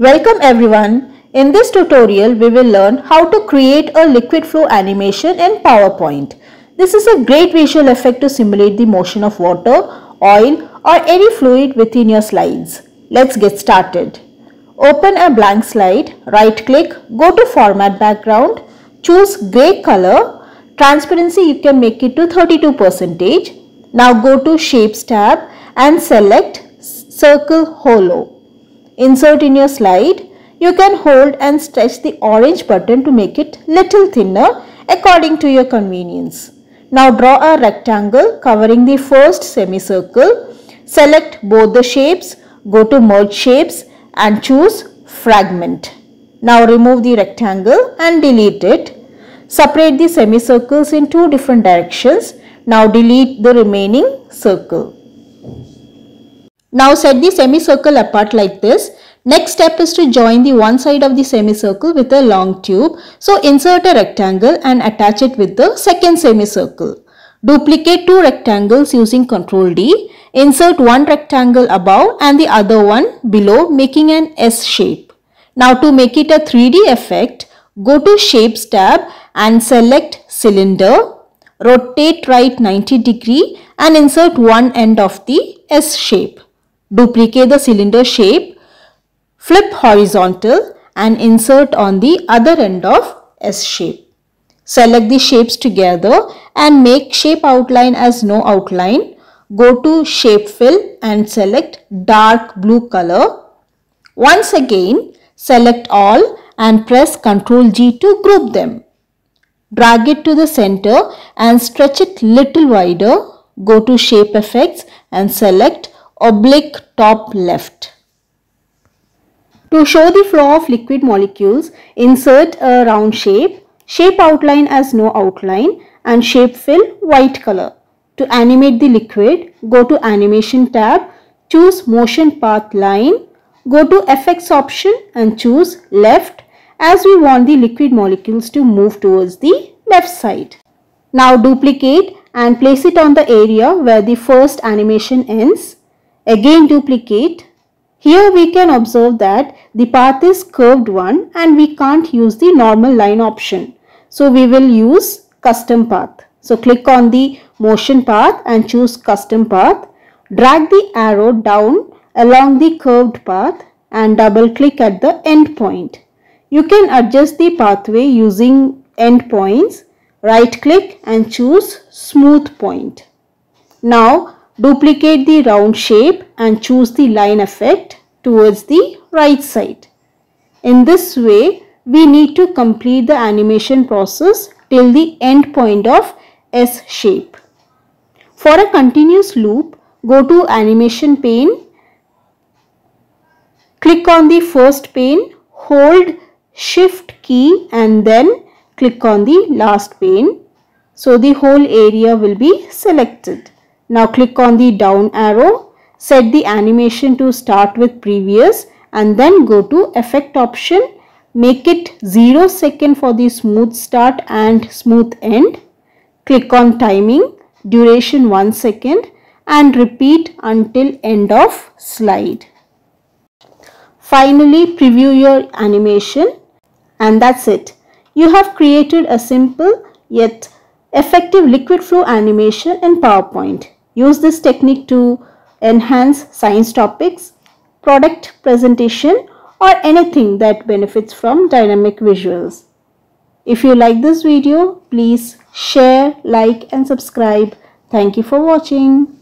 Welcome everyone. In this tutorial, we will learn how to create a liquid flow animation in PowerPoint. This is a great visual effect to simulate the motion of water, oil or any fluid within your slides. Let's get started. Open a blank slide, right click, go to format background, choose gray color, transparency you can make it to 32 percentage. Now go to shapes tab and select circle hollow. Insert in your slide. You can hold and stretch the orange button to make it little thinner according to your convenience. Now draw a rectangle covering the first semicircle. Select both the shapes. Go to merge shapes and choose fragment. Now remove the rectangle and delete it. Separate the semicircles in two different directions. Now delete the remaining circle. Now set the semicircle apart like this. Next step is to join the one side of the semicircle with a long tube. So insert a rectangle and attach it with the second semicircle. Duplicate two rectangles using Ctrl D. Insert one rectangle above and the other one below making an S shape. Now to make it a 3D effect, go to Shapes tab and select Cylinder. Rotate right 90 degree and insert one end of the S shape. Duplicate the cylinder shape, flip horizontal and insert on the other end of S shape. Select the shapes together and make shape outline as no outline. Go to shape fill and select dark blue color. Once again, select all and press Ctrl G to group them. Drag it to the center and stretch it little wider. Go to shape effects and select oblique top left. To show the flow of liquid molecules, insert a round shape, shape outline as no outline and shape fill white color. To animate the liquid, go to animation tab, choose motion path line, go to effects option and choose left as we want the liquid molecules to move towards the left side. Now duplicate and place it on the area where the first animation ends Again duplicate. Here we can observe that the path is curved one and we can't use the normal line option. So we will use custom path. So click on the motion path and choose custom path. Drag the arrow down along the curved path and double click at the end point. You can adjust the pathway using end points. Right click and choose smooth point. Now Duplicate the round shape and choose the line effect towards the right side. In this way, we need to complete the animation process till the end point of S shape. For a continuous loop, go to animation pane, click on the first pane, hold shift key and then click on the last pane. So the whole area will be selected. Now click on the down arrow, set the animation to start with previous and then go to effect option. Make it 0 second for the smooth start and smooth end. Click on timing, duration 1 second and repeat until end of slide. Finally preview your animation and that's it. You have created a simple yet effective liquid flow animation in PowerPoint. Use this technique to enhance science topics, product presentation or anything that benefits from dynamic visuals. If you like this video, please share, like and subscribe. Thank you for watching.